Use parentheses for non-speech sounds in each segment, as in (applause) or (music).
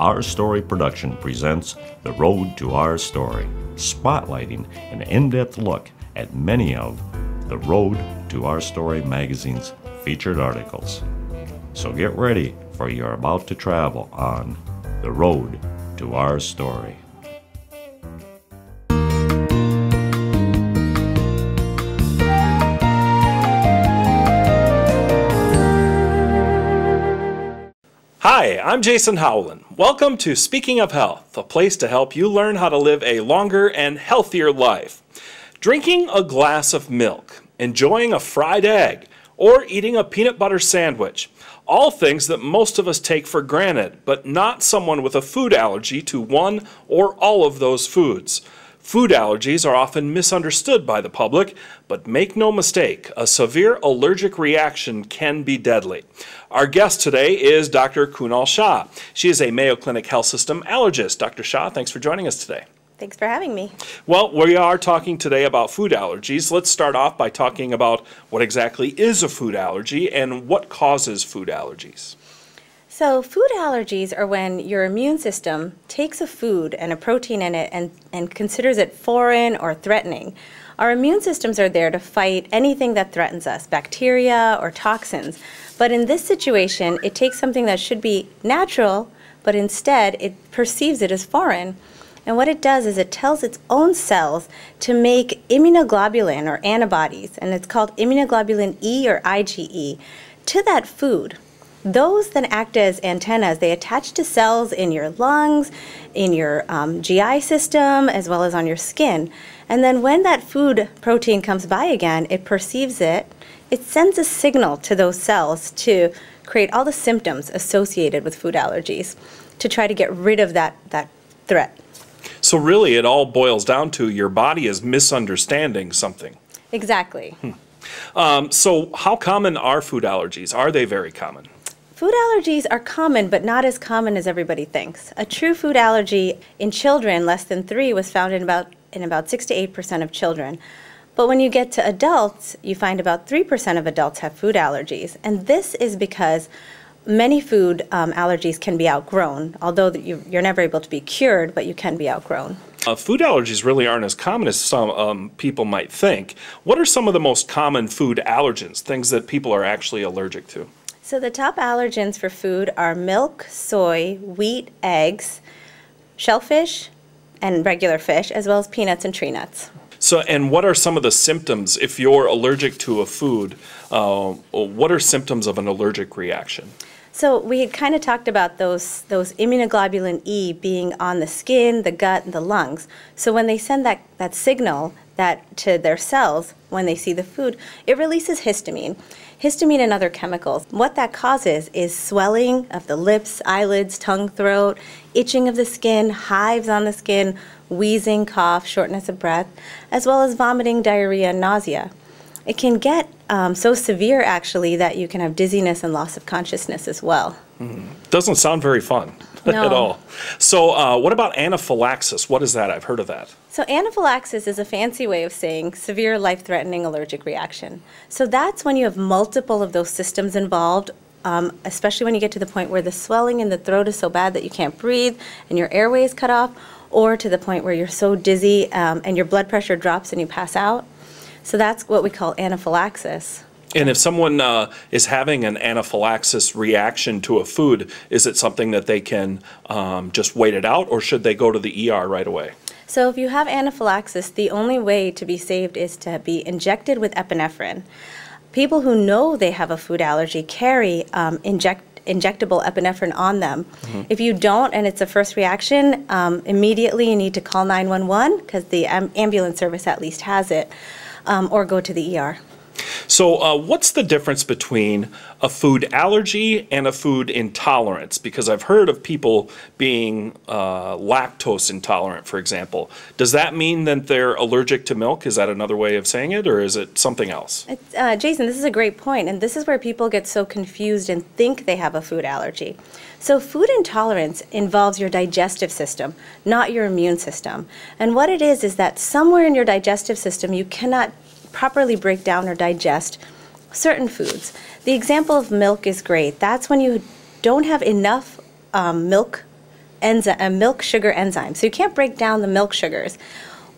Our Story Production presents The Road to Our Story, spotlighting an in depth look at many of The Road to Our Story magazine's featured articles. So get ready, for you're about to travel on The Road to Our Story. Hi, I'm Jason Howland. Welcome to Speaking of Health, a place to help you learn how to live a longer and healthier life. Drinking a glass of milk, enjoying a fried egg, or eating a peanut butter sandwich. All things that most of us take for granted, but not someone with a food allergy to one or all of those foods. Food allergies are often misunderstood by the public, but make no mistake, a severe allergic reaction can be deadly. Our guest today is Dr. Kunal Shah. She is a Mayo Clinic Health System allergist. Dr. Shah, thanks for joining us today. Thanks for having me. Well, we are talking today about food allergies. Let's start off by talking about what exactly is a food allergy and what causes food allergies. So, food allergies are when your immune system takes a food and a protein in it and, and considers it foreign or threatening. Our immune systems are there to fight anything that threatens us, bacteria or toxins. But in this situation, it takes something that should be natural, but instead it perceives it as foreign. And what it does is it tells its own cells to make immunoglobulin or antibodies, and it's called immunoglobulin E or IgE, to that food. Those then act as antennas. They attach to cells in your lungs, in your um, GI system, as well as on your skin. And then when that food protein comes by again, it perceives it. It sends a signal to those cells to create all the symptoms associated with food allergies to try to get rid of that, that threat. So, really, it all boils down to your body is misunderstanding something. Exactly. Hmm. Um, so, how common are food allergies? Are they very common? Food allergies are common, but not as common as everybody thinks. A true food allergy in children less than three was found in about, in about 6 to 8% of children. But when you get to adults, you find about 3% of adults have food allergies. And this is because many food um, allergies can be outgrown, although you, are never able to be cured, but you can be outgrown. Uh, food allergies really aren't as common as some um, people might think. What are some of the most common food allergens, things that people are actually allergic to? So the top allergens for food are milk, soy, wheat, eggs, shellfish, and regular fish, as well as peanuts and tree nuts. So, and what are some of the symptoms if you're allergic to a food? Uh, what are symptoms of an allergic reaction? So we had kind of talked about those those immunoglobulin E being on the skin, the gut, and the lungs. So when they send that, that signal that to their cells when they see the food, it releases histamine histamine and other chemicals. What that causes is swelling of the lips, eyelids, tongue, throat, itching of the skin, hives on the skin, wheezing, cough, shortness of breath, as well as vomiting, diarrhea, and nausea. It can get um, so severe, actually, that you can have dizziness and loss of consciousness as well. Mm. Doesn't sound very fun no. (laughs) at all. So, uh, what about anaphylaxis? What is that? I've heard of that. So, anaphylaxis is a fancy way of saying severe life threatening allergic reaction. So, that's when you have multiple of those systems involved. Um, especially when you get to the point where the swelling in the throat is so bad that you can't breathe and your airway is cut off, or to the point where you're so dizzy um, and your blood pressure drops and you pass out. So that's what we call anaphylaxis. And if someone uh, is having an anaphylaxis reaction to a food, is it something that they can um, just wait it out, or should they go to the ER right away? So if you have anaphylaxis, the only way to be saved is to be injected with epinephrine. People who know they have a food allergy carry um, inject injectable epinephrine on them. Mm-hmm. If you don't and it's a first reaction, um, immediately you need to call 911 because the ambulance service at least has it, um, or go to the ER. So, uh, what's the difference between a food allergy and a food intolerance? Because I've heard of people being uh, lactose intolerant, for example. Does that mean that they're allergic to milk? Is that another way of saying it, or is it something else? Uh, Jason, this is a great point, and this is where people get so confused and think they have a food allergy. So, food intolerance involves your digestive system, not your immune system. And what it is is that somewhere in your digestive system you cannot properly break down or digest certain foods. The example of milk is great. That's when you don't have enough um, milk enzyme, a milk sugar enzyme. So you can't break down the milk sugars.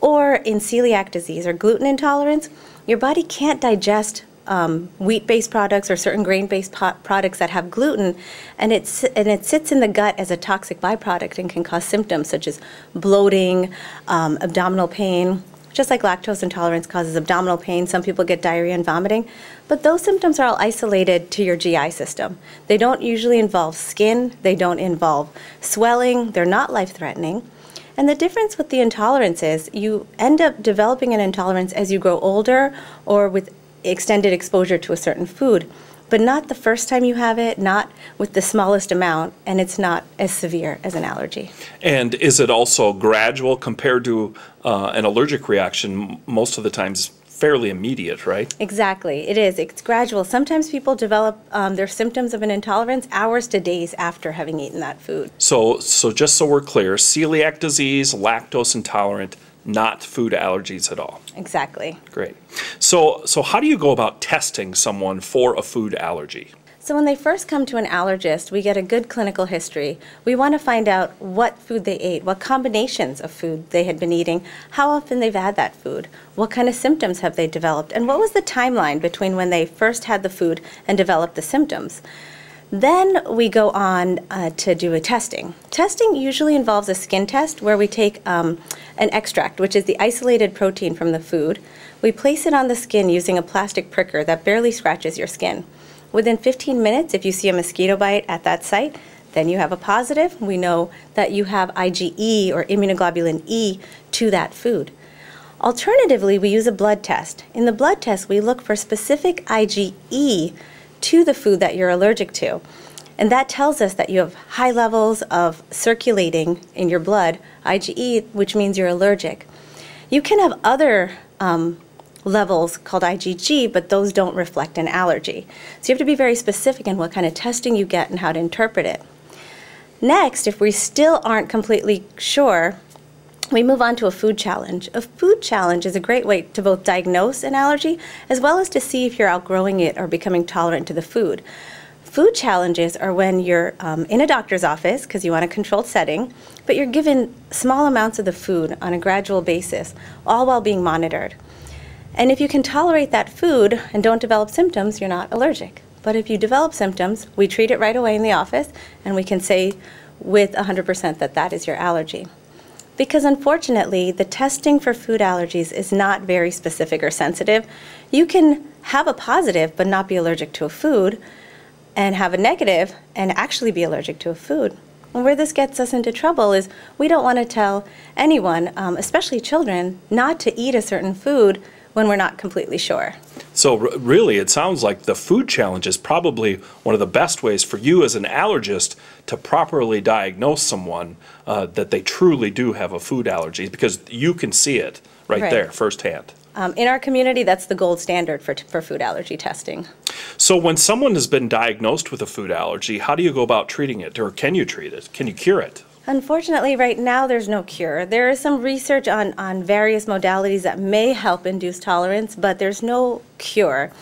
Or in celiac disease or gluten intolerance, your body can't digest um, wheat-based products or certain grain-based products that have gluten, and it and it sits in the gut as a toxic byproduct and can cause symptoms such as bloating, um, abdominal pain. Just like lactose intolerance causes abdominal pain, some people get diarrhea and vomiting, but those symptoms are all isolated to your GI system. They don't usually involve skin, they don't involve swelling, they're not life-threatening. And the difference with the intolerance is you end up developing an intolerance as you grow older or with extended exposure to a certain food, but not the first time you have it, not with the smallest amount, and it's not as severe as an allergy. And is it also gradual compared to uh, an allergic reaction? Most of the times fairly immediate, right? Exactly, it is. It's gradual. Sometimes people develop um, their symptoms of an intolerance hours to days after having eaten that food. So, so just so we're clear, celiac disease, lactose intolerant, not food allergies at all. Exactly. Great. So, so how do you go about testing someone for a food allergy? So when they first come to an allergist, we get a good clinical history. We want to find out what food they ate, what combinations of food they had been eating, how often they've had that food, what kind of symptoms have they developed, and what was the timeline between when they first had the food and developed the symptoms. Then we go on uh, to do a testing. Testing usually involves a skin test where we take um, an extract, which is the isolated protein from the food. We place it on the skin using a plastic pricker that barely scratches your skin. Within 15 minutes, if you see a mosquito bite at that site, then you have a positive. We know that you have IgE or immunoglobulin E to that food. Alternatively, we use a blood test. In the blood test, we look for specific IgE to the food that you're allergic to. And that tells us that you have high levels of circulating in your blood, IgE, which means you're allergic. You can have other um, levels called IgG, but those don't reflect an allergy. So you have to be very specific in what kind of testing you get and how to interpret it. Next, if we still aren't completely sure, we move on to a food challenge. A food challenge is a great way to both diagnose an allergy as well as to see if you're outgrowing it or becoming tolerant to the food. Food challenges are when you're um, in a doctor's office because you want a controlled setting, but you're given small amounts of the food on a gradual basis, all while being monitored. And if you can tolerate that food and don't develop symptoms, you're not allergic. But if you develop symptoms, we treat it right away in the office and we can say with 100% that that is your allergy. Because unfortunately, the testing for food allergies is not very specific or sensitive. You can have a positive but not be allergic to a food, and have a negative and actually be allergic to a food. And where this gets us into trouble is we don't want to tell anyone, um, especially children, not to eat a certain food when we're not completely sure. So really, it sounds like the food challenge is probably one of the best ways for you as an allergist to properly diagnose someone uh, that they truly do have a food allergy because you can see it right, right. there firsthand. Um, in our community, that's the gold standard for, for food allergy testing. So when someone has been diagnosed with a food allergy, how do you go about treating it or can you treat it? Can you cure it? Unfortunately, right now there's no cure. There is some research on, on various modalities that may help induce tolerance, but there's no cure.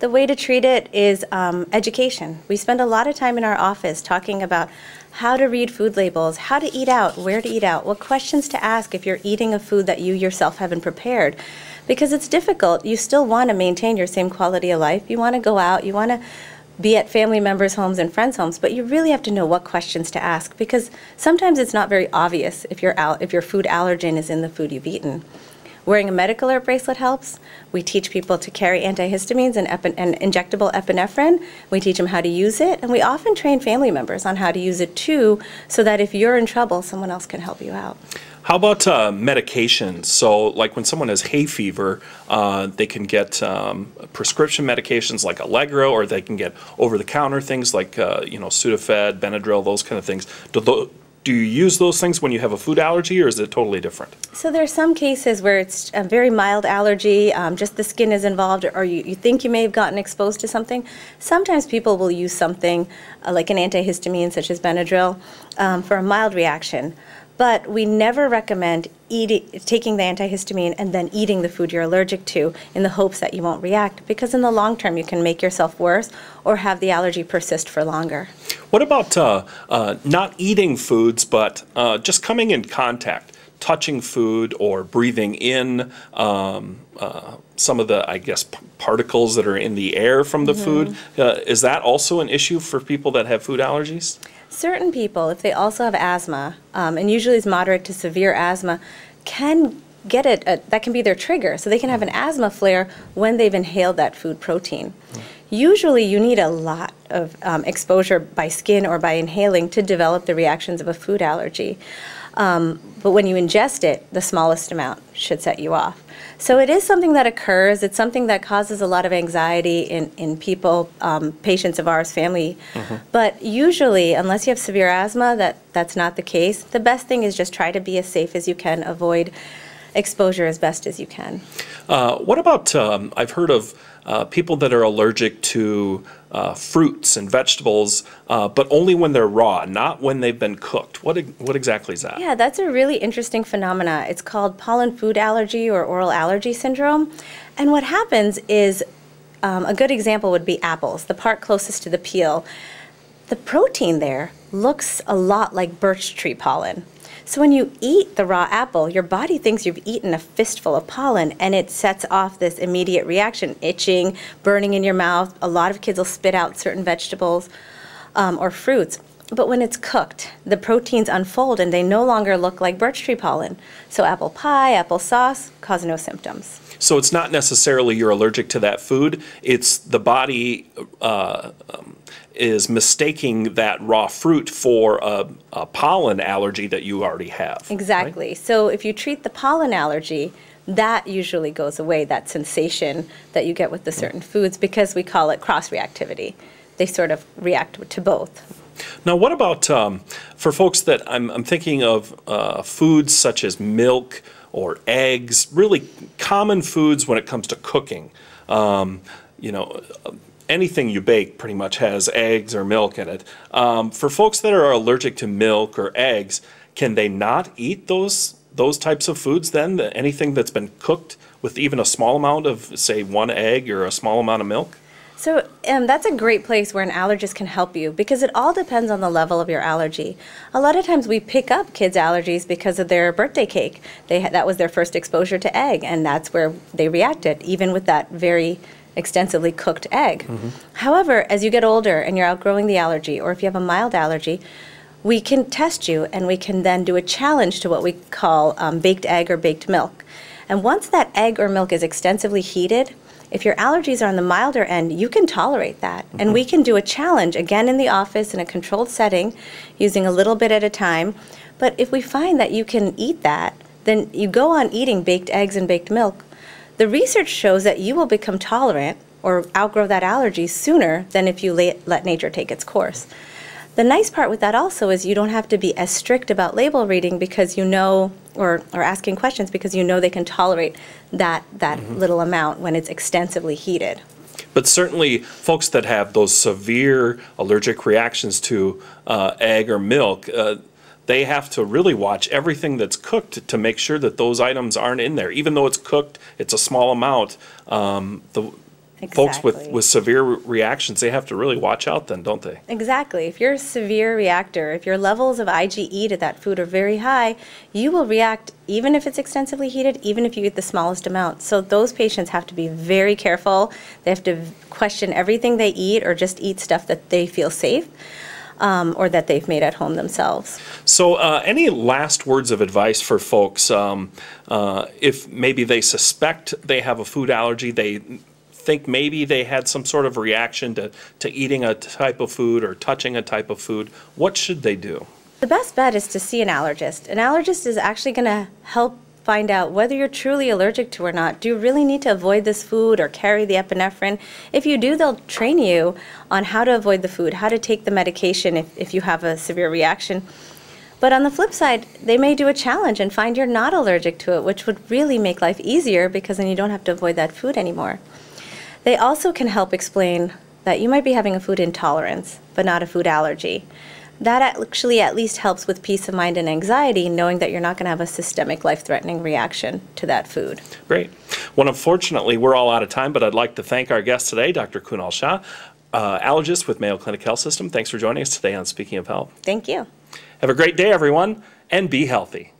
The way to treat it is um, education. We spend a lot of time in our office talking about how to read food labels, how to eat out, where to eat out, what questions to ask if you're eating a food that you yourself haven't prepared. Because it's difficult. You still want to maintain your same quality of life. You want to go out, you want to be at family members' homes and friends' homes, but you really have to know what questions to ask because sometimes it's not very obvious if your, if your food allergen is in the food you've eaten. Wearing a medical alert bracelet helps. We teach people to carry antihistamines and, and, injectable epinephrine. We teach them how to use it, and we often train family members on how to use it too, so that if you're in trouble, someone else can help you out. How about uh, medications? So, like when someone has hay fever, uh, they can get um, prescription medications like Allegra, or they can get over-the-counter things like uh, you know Sudafed, Benadryl, those kind of things. Do, do you use those things when you have a food allergy, or is it totally different? So there are some cases where it's a very mild allergy, um, just the skin is involved, or you, you think you may have gotten exposed to something. Sometimes people will use something uh, like an antihistamine, such as Benadryl, um, for a mild reaction. But we never recommend eating, taking the antihistamine and then eating the food you're allergic to in the hopes that you won't react, because in the long term you can make yourself worse or have the allergy persist for longer. What about uh, uh, not eating foods, but uh, just coming in contact, touching food or breathing in um, uh, some of the, I guess, p- particles that are in the air from the food? Uh, is that also an issue for people that have food allergies? Certain people, if they also have asthma, um, and usually it's moderate to severe asthma, can get it, uh, that can be their trigger. So they can have an asthma flare when they've inhaled that food protein. Usually, you need a lot of um, exposure by skin or by inhaling to develop the reactions of a food allergy. Um, but when you ingest it, the smallest amount should set you off. So it is something that occurs. It's something that causes a lot of anxiety in, in people, um, patients of ours, family. But usually, unless you have severe asthma, that, that's not the case. The best thing is just try to be as safe as you can, avoid exposure as best as you can. Uh, what about, um, I've heard of uh, people that are allergic to uh, fruits and vegetables, uh, but only when they're raw, not when they've been cooked. What, what exactly is that? Yeah, that's a really interesting phenomena. It's called pollen food allergy or oral allergy syndrome. And what happens is um, a good example would be apples, the part closest to the peel. The protein there looks a lot like birch tree pollen. So when you eat the raw apple, your body thinks you've eaten a fistful of pollen and it sets off this immediate reaction itching, burning in your mouth. A lot of kids will spit out certain vegetables um, or fruits. But when it's cooked, the proteins unfold and they no longer look like birch tree pollen. So apple pie, apple sauce cause no symptoms. So it's not necessarily you're allergic to that food, it's the body uh, um, is mistaking that raw fruit for a, a pollen allergy that you already have. right? Exactly. So if you treat the pollen allergy, that usually goes away, that sensation that you get with the certain foods, because we call it cross reactivity. They sort of react to both. Now, what about um, for folks that I'm, I'm thinking of uh, foods such as milk or eggs, really common foods when it comes to cooking? Um, you know, anything you bake pretty much has eggs or milk in it. Um, for folks that are allergic to milk or eggs, can they not eat those those types of foods then? Anything that's been cooked with even a small amount of, say, one egg or a small amount of milk? So um, that's a great place where an allergist can help you because it all depends on the level of your allergy. A lot of times we pick up kids' allergies because of their birthday cake. They that was their first exposure to egg, and that's where they reacted, even with that very extensively cooked egg. However, as you get older and you're outgrowing the allergy, or if you have a mild allergy, we can test you and we can then do a challenge to what we call um, baked egg or baked milk. And once that egg or milk is extensively heated, if your allergies are on the milder end, you can tolerate that. And we can do a challenge again in the office in a controlled setting using a little bit at a time. But if we find that you can eat that, then you go on eating baked eggs and baked milk. The research shows that you will become tolerant or outgrow that allergy sooner than if you let, let nature take its course. The nice part with that also is you don't have to be as strict about label reading because you know, or, or asking questions because you know they can tolerate that, that little amount when it's extensively heated. But certainly, folks that have those severe allergic reactions to uh, egg or milk, uh, they have to really watch everything that's cooked to make sure that those items aren't in there. Even though it's cooked, it's a small amount. Um, the folks with, Exactly. with severe re- reactions, they have to really watch out then, don't they? Exactly. If you're a severe reactor, if your levels of IgE to that food are very high, you will react even if it's extensively heated, even if you eat the smallest amount. So those patients have to be very careful. They have to question everything they eat or just eat stuff that they feel safe um, or that they've made at home themselves. So, uh, any last words of advice for folks um, uh, if maybe they suspect they have a food allergy, they think maybe they had some sort of reaction to, to eating a type of food or touching a type of food, what should they do? The best bet is to see an allergist. An allergist is actually going to help find out whether you're truly allergic to or not. Do you really need to avoid this food or carry the epinephrine? If you do, they'll train you on how to avoid the food, how to take the medication if, if you have a severe reaction. But on the flip side, they may do a challenge and find you're not allergic to it, which would really make life easier because then you don't have to avoid that food anymore. They also can help explain that you might be having a food intolerance, but not a food allergy. That actually at least helps with peace of mind and anxiety, knowing that you're not going to have a systemic life threatening reaction to that food. Great. Well, unfortunately, we're all out of time, but I'd like to thank our guest today, Dr. Kunal Shah, uh, allergist with Mayo Clinic Health System. Thanks for joining us today on Speaking of Health. Thank you. Have a great day, everyone, and be healthy.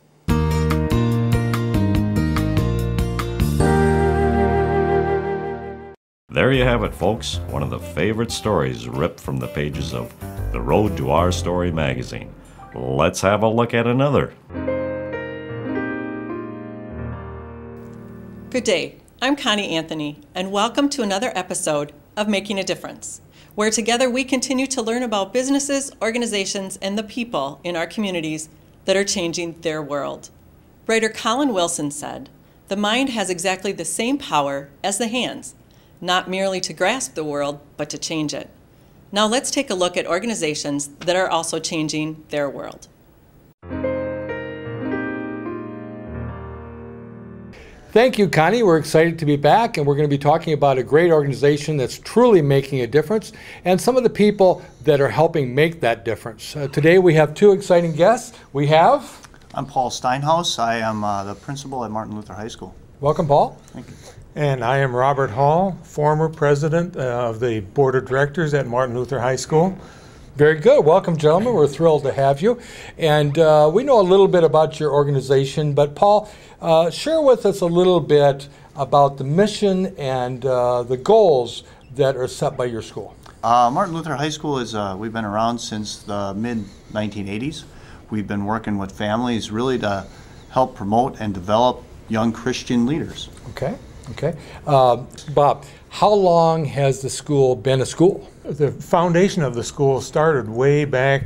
There you have it, folks. One of the favorite stories ripped from the pages of The Road to Our Story magazine. Let's have a look at another. Good day. I'm Connie Anthony, and welcome to another episode of Making a Difference, where together we continue to learn about businesses, organizations, and the people in our communities that are changing their world. Writer Colin Wilson said, The mind has exactly the same power as the hands not merely to grasp the world, but to change it. Now let's take a look at organizations that are also changing their world. Thank you, Connie. We're excited to be back, and we're going to be talking about a great organization that's truly making a difference and some of the people that are helping make that difference. Uh, today we have two exciting guests. We have. I'm Paul Steinhaus. I am uh, the principal at Martin Luther High School. Welcome, Paul. Thank you. And I am Robert Hall, former president uh, of the board of directors at Martin Luther High School. Very good. Welcome, gentlemen. We're thrilled to have you. And uh, we know a little bit about your organization, but Paul, uh, share with us a little bit about the mission and uh, the goals that are set by your school. Uh, Martin Luther High School is, uh, we've been around since the mid 1980s. We've been working with families really to help promote and develop young Christian leaders. Okay. Okay. Uh, Bob, how long has the school been a school? The foundation of the school started way back,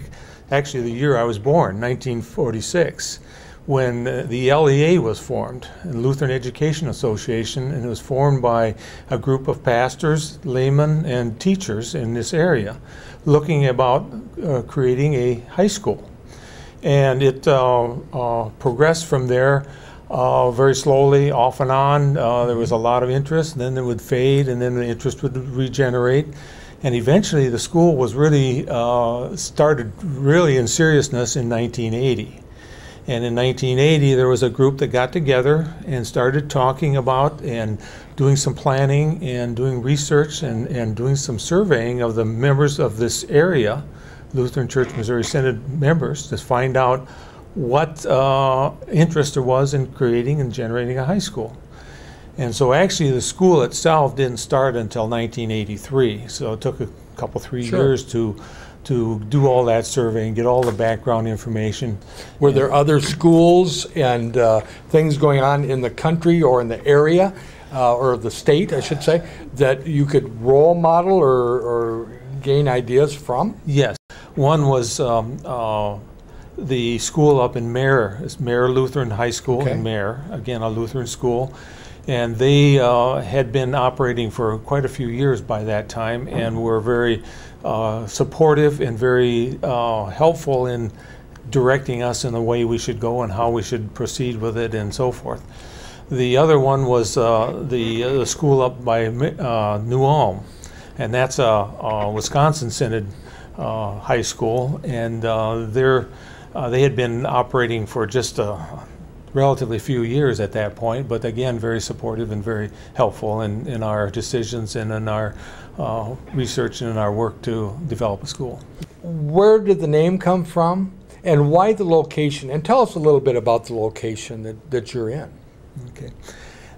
actually, the year I was born, 1946, when uh, the LEA was formed, the Lutheran Education Association, and it was formed by a group of pastors, laymen, and teachers in this area looking about uh, creating a high school. And it uh, uh progressed from there uh, very slowly, off and on. Uh, there was a lot of interest, then it would fade, and then the interest would regenerate. And eventually, the school was really uh, started really in seriousness in 1980. And in 1980, there was a group that got together and started talking about and doing some planning and doing research and, and doing some surveying of the members of this area, Lutheran Church Missouri Synod members, to find out what uh, interest there was in creating and generating a high school. And so actually the school itself didn't start until 1983. So it took a couple, three sure. years to to do all that survey and get all the background information. Were there other schools and uh, things going on in the country or in the area uh, or the state, I should say, that you could role model or, or gain ideas from? Yes. One was um, uh, the school up in Mayer, it's Mayer Lutheran High School Okay. in Mayer, again, a Lutheran school. And they uh, had been operating for quite a few years by that time and were very uh, supportive and very uh, helpful in directing us in the way we should go and how we should proceed with it and so forth. The other one was uh, the, uh, the school up by uh, New Ulm, and that's a, a Wisconsin Synod uh, high school, and uh, they're uh, they had been operating for just a relatively few years at that point, but again, very supportive and very helpful in, in our decisions and in our uh, research and in our work to develop a school. Where did the name come from and why the location? And tell us a little bit about the location that, that you're in. Okay.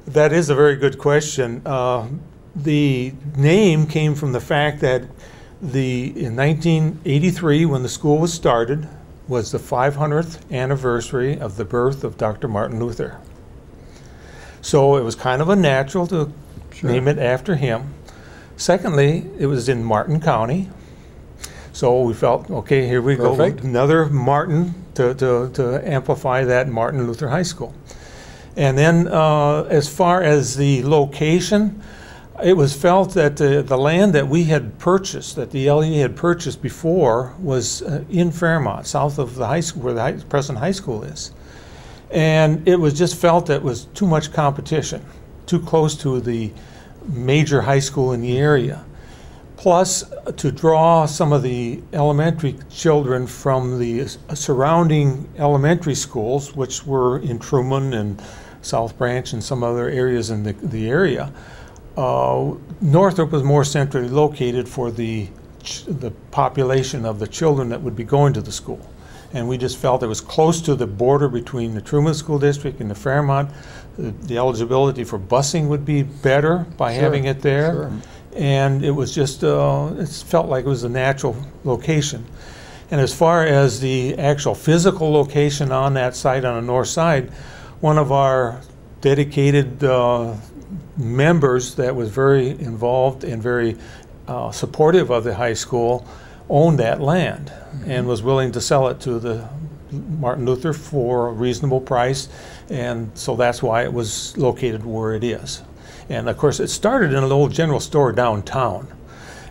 That is a very good question. Uh, the name came from the fact that the in 1983, when the school was started, was the 500th anniversary of the birth of Dr. Martin Luther. So it was kind of a natural to sure. name it after him. Secondly, it was in Martin County. So we felt, okay, here we Perfect. go. Another Martin to, to, to amplify that Martin Luther High School. And then uh, as far as the location, it was felt that the, the land that we had purchased, that the LE had purchased before, was uh, in Fairmont, south of the high school, where the high, present high school is. And it was just felt that it was too much competition, too close to the major high school in the area. plus uh, to draw some of the elementary children from the uh, surrounding elementary schools, which were in Truman and South Branch and some other areas in the, the area. Uh, Northrop was more centrally located for the, the population of the children that would be going to the school. And we just felt it was close to the border between the Truman School District and the Fairmont. The, the eligibility for busing would be better by Sure, having it there. sure. And it was just, uh, it felt like it was a natural location. And as far as the actual physical location on that site on the north side, one of our dedicated uh, members that was very involved and very uh, supportive of the high school owned that land and was willing to sell it to the Martin Luther for a reasonable price. And so that's why it was located where it is. And of course, it started in an old general store downtown.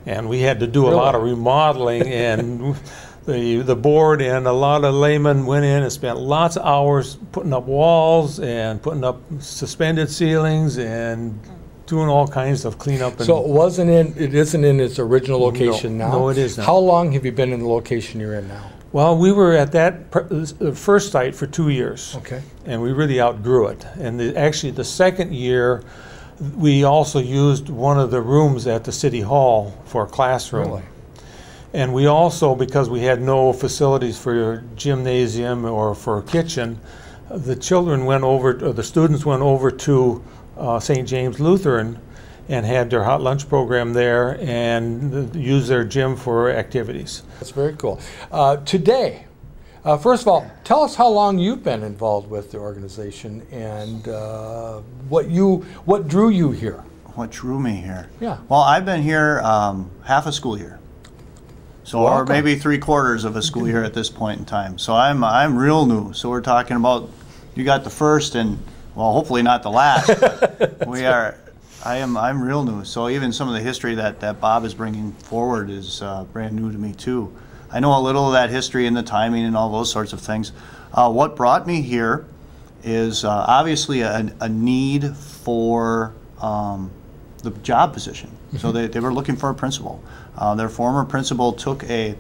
And we had to do a lot of remodeling and (laughs) the, the board and a lot of laymen went in and spent lots of hours putting up walls and putting up suspended ceilings and doing all kinds of cleanup and So it wasn't in, it isn't in its original location now? no, it is not. How long have you been in the location you're in now? Well, we were at that pr- first site for two years. Okay. And we really outgrew it. And the, actually, the second year, we also used one of the rooms at the city hall for a classroom. Really? And we also, because we had no facilities for a gymnasium or for a kitchen, the children went over, or the students went over to uh, St. James Lutheran and had their hot lunch program there and used their gym for activities. That's very cool. Uh, today, uh, first of all, tell us how long you've been involved with the organization and uh, what you what drew you here. What drew me here? Yeah. Well, I've been here um, half a school year. So, or maybe three quarters of a school year at this point in time. So I'm I'm real new. So we're talking about you got the first and well, hopefully not the last. (laughs) we are. I am I'm real new. So even some of the history that that Bob is bringing forward is uh, brand new to me too. I know a little of that history and the timing and all those sorts of things. Uh, what brought me here is uh, obviously a, a need for um, the job position. So they, they were looking for a principal. Uh, their former principal took a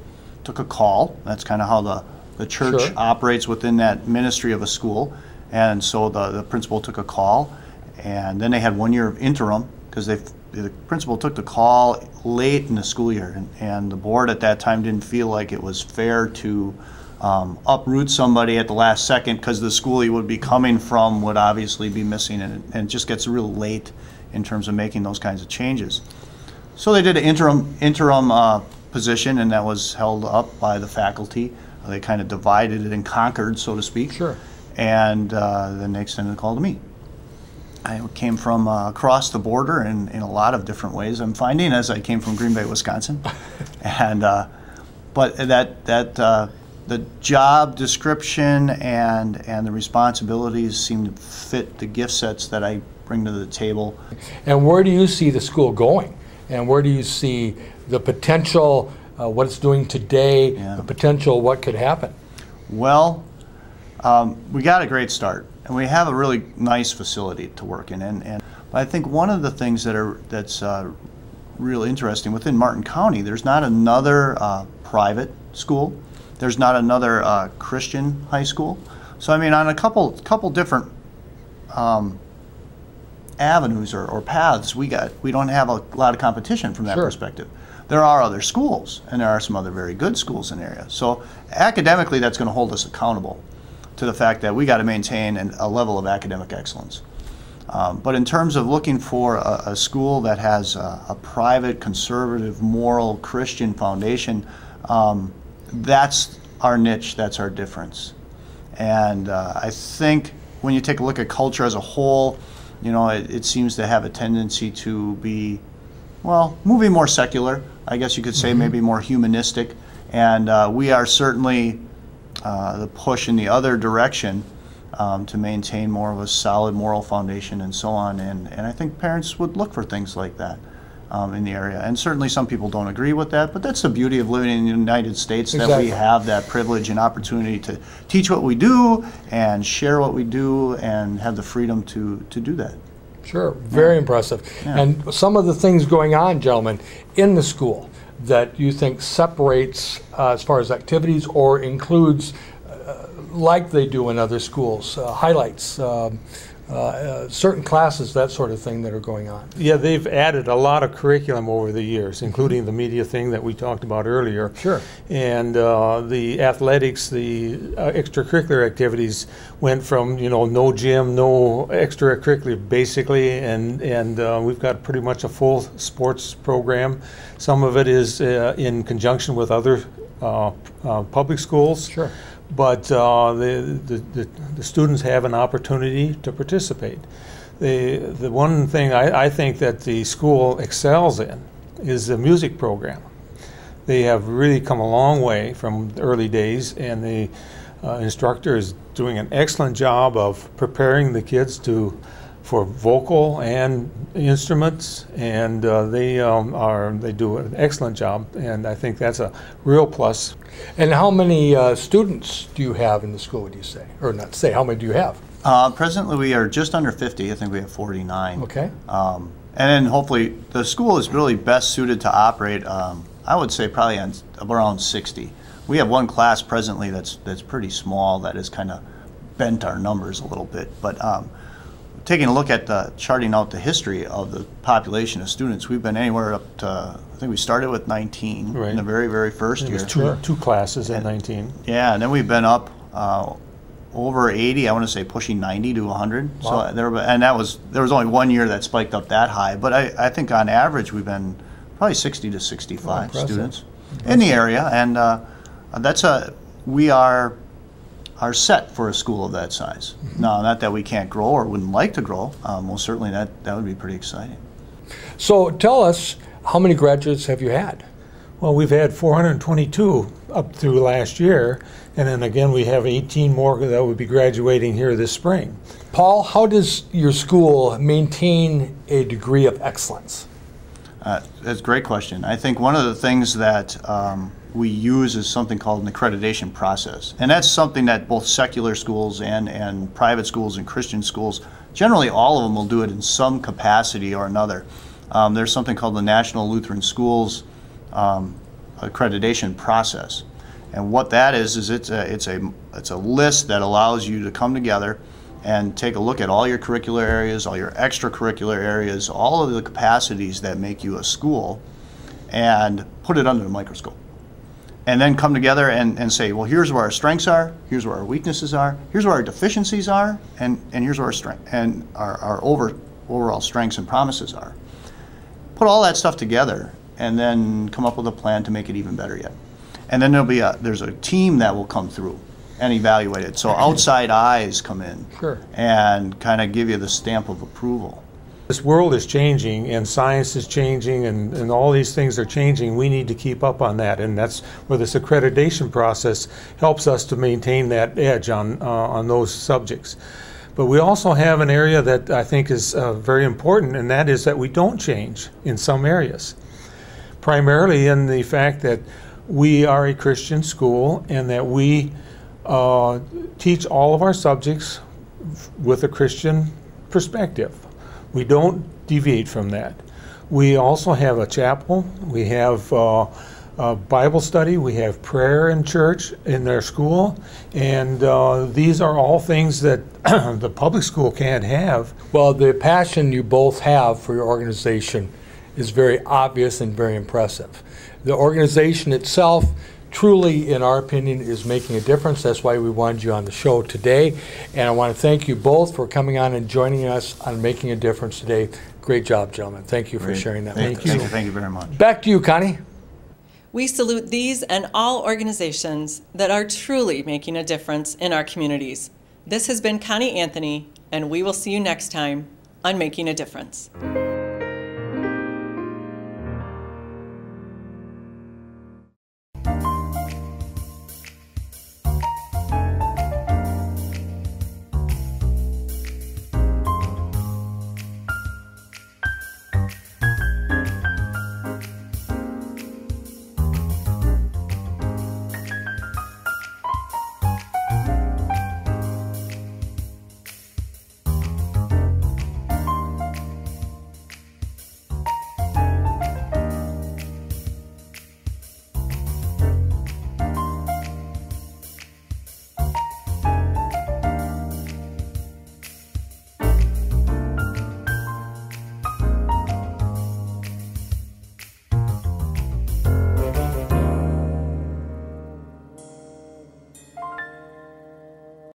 took a call. That's kind of how the the church Sure. operates within that ministry of a school. And so the, the principal took a call, and then they had one year of interim because they the principal took the call late in the school year, and, and the board at that time didn't feel like it was fair to um, uproot somebody at the last second because the school he would be coming from would obviously be missing, and and it just gets real late in terms of making those kinds of changes. So they did an interim interim uh, position, and that was held up by the faculty. They kind of divided it and conquered, so to speak. Sure. And uh, then they extended the call to me. I came from uh, across the border in, in a lot of different ways. I'm finding as I came from Green Bay, Wisconsin, (laughs) and uh, but that that uh, the job description and and the responsibilities seem to fit the gift sets that I bring to the table. And where do you see the school going? And where do you see the potential, uh, what it's doing today, Yeah. the potential, what could happen? Well, um, we got a great start, and we have a really nice facility to work in. And, and but I think one of the things that are that's uh, real interesting within Martin County, there's not another uh, private school. There's not another uh, Christian high school. So I mean, on a couple couple different um, avenues or, or paths, we got we don't have a lot of competition from that Sure. perspective. There are other schools, and there are some other very good schools in the area. So academically, that's going to hold us accountable to the fact that we got to maintain an, a level of academic excellence. Um, but in terms of looking for a, a school that has a, a private, conservative, moral, Christian foundation, um, that's our niche. That's our difference. And uh, I think when you take a look at culture as a whole, you know, it, it seems to have a tendency to be, well, moving more secular. I guess you could say maybe more humanistic. And uh, we are certainly uh, the push in the other direction um, to maintain more of a solid moral foundation and so on. And, and I think parents would look for things like that um, in the area. And certainly some people don't agree with that, but that's the beauty of living in the United States that we have that privilege and opportunity to teach what we do and share what we do and have the freedom to, to do that. Sure, very impressive. And some of the things going on, gentlemen, in the school that you think separates uh, as far as activities or includes, uh, like they do in other schools, uh, highlights, um, uh, uh, certain classes, that sort of thing that are going on. Yeah, they've added a lot of curriculum over the years, including the media thing that we talked about earlier. Sure. And uh, the athletics, the uh, extracurricular activities went from you know no gym, no extracurricular basically, and and uh, we've got pretty much a full sports program. Some of it is uh, in conjunction with other uh, uh, public schools. Sure. But uh, the, the, the, students have an opportunity to participate. The, the one thing I, I think that the school excels in is the music program. They have really come a long way from the early days, and the uh, instructor is doing an excellent job of preparing the kids to for vocal and instruments, and uh, they um, are they do an excellent job, and I think that's a real plus. And how many uh, students do you have in the school, would you say? Or not say, how many do you have? Uh, presently, we are just under 50. I think we have 49. Okay. Um, and then hopefully, the school is really best suited to operate. Um, I would say probably on around 60. We have one class presently that's that's pretty small that has kind of bent our numbers a little bit. But um, taking a look at the charting out the history of the population of students, we've been anywhere up to I think we started with 19 in the very very first year. two, two classes at 19. Yeah, and then we've been up uh, over 80. I want to say pushing 90 to 100. Wow. So there, and that was there was only one year that spiked up that high. But I, I think on average we've been probably 60 to 65 impressive. students in the area, and uh, that's a we are are set for a school of that size. Now, not that we can't grow or wouldn't like to grow. Uh, most certainly, that that would be pretty exciting. So tell us, how many graduates have you had? Well, we've had 422 up through last year, and then again we have 18 more that would be graduating here this spring. Paul, how does your school maintain a degree of excellence? Uh, That's a great question. I think one of the things that um, we use is something called an accreditation process. And that's something that both secular schools and, and private schools and Christian schools, generally all of them will do it in some capacity or another. Um, there's something called the National Lutheran Schools um, accreditation process. And what that is is it's a it's a it's a list that allows you to come together and take a look at all your curricular areas, all your extracurricular areas, all of the capacities that make you a school, and put it under the microscope. And then come together and, and say, well, here's where our strengths are, here's where our weaknesses are, here's where our deficiencies are, and, and here's where our strength and our, our over, overall strengths and promises are. Put all that stuff together and then come up with a plan to make it even better yet. And then there'll be a there's a team that will come through and evaluate it. So (laughs) outside eyes come in Sure. and kind of give you the stamp of approval. This world is changing, and science is changing, and, and all these things are changing. We need to keep up on that, and that's where this accreditation process helps us to maintain that edge on uh, on those subjects. But we also have an area that I think is uh, very important, and that is that we don't change in some areas. Primarily in the fact that we are a Christian school and that we uh, teach all of our subjects with a Christian perspective. We don't deviate from that. We also have a chapel. We have uh, a Bible study. We have prayer in church in their school, and uh, these are all things that (clears throat) the public school can't have. Well, the passion you both have for your organization is very obvious and very impressive. The organization itself truly, in our opinion, is making a difference. That's why we wanted you on the show today. And I want to thank you both for coming on and joining us on Making a Difference today. Great job, gentlemen. Thank you for sharing that Thank, with us. thank you. Thank you very much. Back to you, Connie. We salute these and all organizations that are truly making a difference in our communities. This has been Connie Anthony, and we will see you next time on Making a Difference.